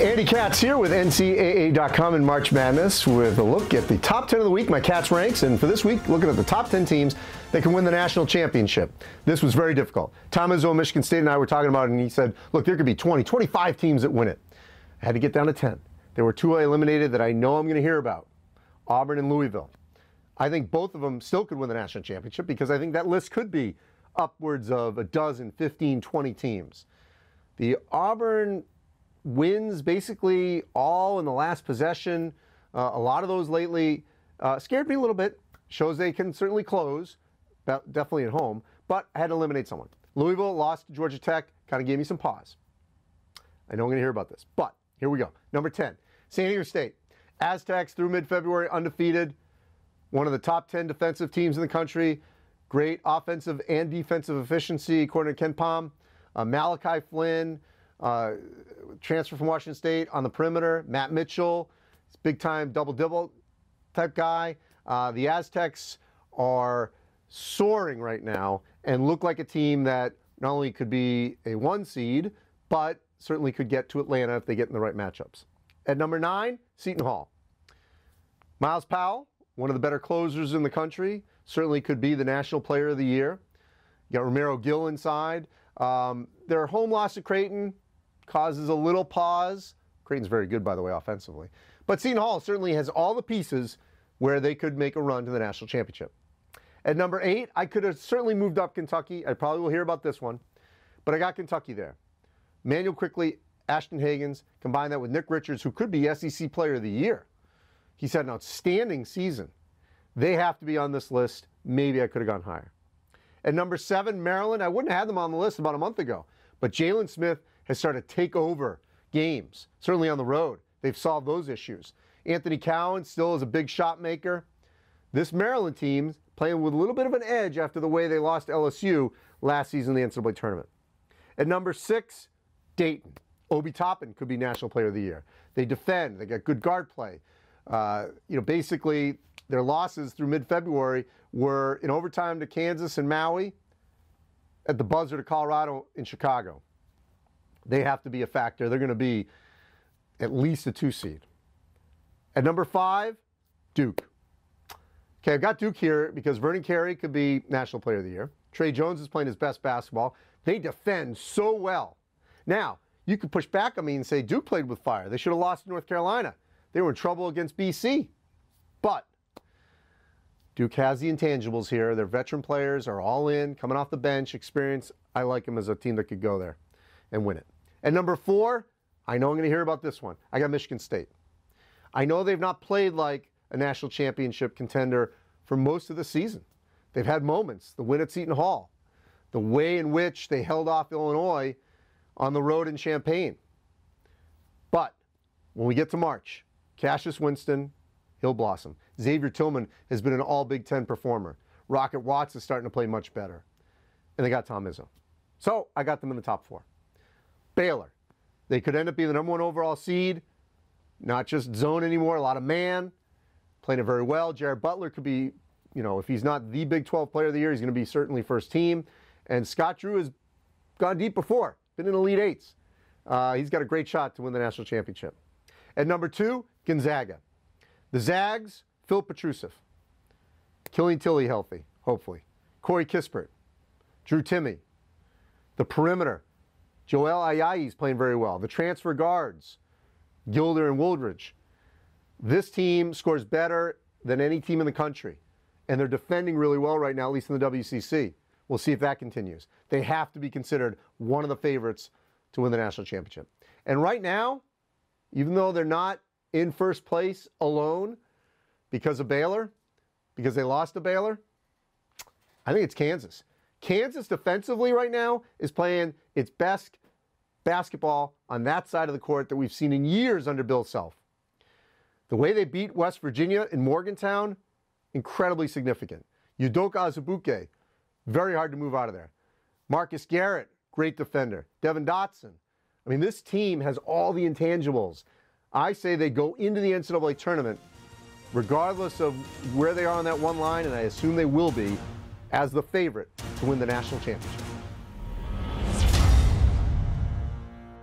Andy Katz here with NCAA.com and March Madness with a look at the top 10 of the week, my Katz ranks. And for this week, looking at the top 10 teams that can win the national championship. This was very difficult. Tom Izzo, Michigan State, and I were talking about it, and he said, look, there could be 20, 25 teams that win it. I had to get down to 10. There were two I eliminated that I know I'm going to hear about Auburn and Louisville. I think both of them still could win the national championship because I think that list could be upwards of a dozen, 15, 20 teams. The Auburn wins basically all in the last possession. Uh, a lot of those lately uh, scared me a little bit. Shows they can certainly close, definitely at home, but I had to eliminate someone. Louisville lost to Georgia Tech, kind of gave me some pause. I know I'm going to hear about this, but here we go. Number 10, San Diego State. Aztecs through mid February undefeated, one of the top 10 defensive teams in the country. Great offensive and defensive efficiency, according to KenPom. Uh, Malachi Flynn, uh, transfer from Washington State on the perimeter. Matt Mitchell, big time double double type guy. Uh, the Aztecs are soaring right now and look like a team that not only could be a one seed, but certainly could get to Atlanta if they get in the right matchups. At number nine, Seton Hall. Myles Powell, one of the better closers in the country, certainly could be the National Player of the Year. You got Romaro Gill inside. Um, their home loss to Creighton causes a little pause. Creighton's very good, by the way, offensively. But Seton Hall certainly has all the pieces where they could make a run to the national championship. At number eight, I could have certainly moved up Kentucky. I probably will hear about this one, but I got Kentucky there. Manuel Quickley, Ashton Hagans, combine that with Nick Richards, who could be SEC Player of the Year. He's had an outstanding season. They have to be on this list. Maybe I could have gone higher. At number seven, Maryland, I wouldn't have had them on the list about a month ago, but Jalen Smith has started to take over games, certainly on the road. They've solved those issues. Anthony Cowan still is a big shot maker. This Maryland team playing with a little bit of an edge after the way they lost LSU last season in the NCAA tournament. At number six, Dayton. Obi Toppin could be National Player of the Year. They defend. They got good guard play. Uh, you know, basically their losses through mid-February were in overtime to Kansas and Maui, at the buzzer to Colorado in Chicago. They have to be a factor. They're going to be at least a two seed. At number five, Duke. Okay, I've got Duke here because Vernon Carey could be National Player of the Year. Tre Jones is playing his best basketball. They defend so well. Now, you could push back on me and say Duke played with fire. They should have lost to North Carolina. They were in trouble against BC. But Duke has the intangibles here. Their veteran players are all in, coming off the bench, experience. I like them as a team that could go there and win it. And number four, I know I'm going to hear about this one. I got Michigan State. I know they've not played like a national championship contender for most of the season. They've had moments. The win at Seton Hall, the way in which they held off Illinois on the road in Champaign. But when we get to March, Cassius Winston, he'll blossom. Xavier Tillman has been an all Big Ten performer. Rocket Watts is starting to play much better. And they got Tom Izzo. So I got them in the top four. Baylor. They could end up being the number one overall seed, not just zone anymore, a lot of man, playing it very well. Jared Butler could be, you know, if he's not the Big 12 player of the year, he's going to be certainly first team. And Scott Drew has gone deep before, been in Elite Eights. Uh, he's got a great shot to win the national championship. At number two, Gonzaga. The Zags, Phil Petrusev. Killian Tillie healthy, hopefully. Corey Kispert. Drew Timme. The perimeter, Joel Ayayi is playing very well. The transfer guards, Gilder and Woolridge. This team scores better than any team in the country. And they're defending really well right now, at least in the WCC. We'll see if that continues. They have to be considered one of the favorites to win the national championship. And right now, even though they're not in first place alone because of Baylor, because they lost to Baylor, I think it's Kansas. Kansas defensively right now is playing its best basketball on that side of the court that we've seen in years under Bill Self. The way they beat West Virginia in Morgantown, incredibly significant. Udoka Azubuike, very hard to move out of there. Marcus Garrett, great defender. Devon Dotson. I mean, this team has all the intangibles. I say they go into the NCAA tournament, regardless of where they are on that one line, and I assume they will be, as the favorite to win the national championship.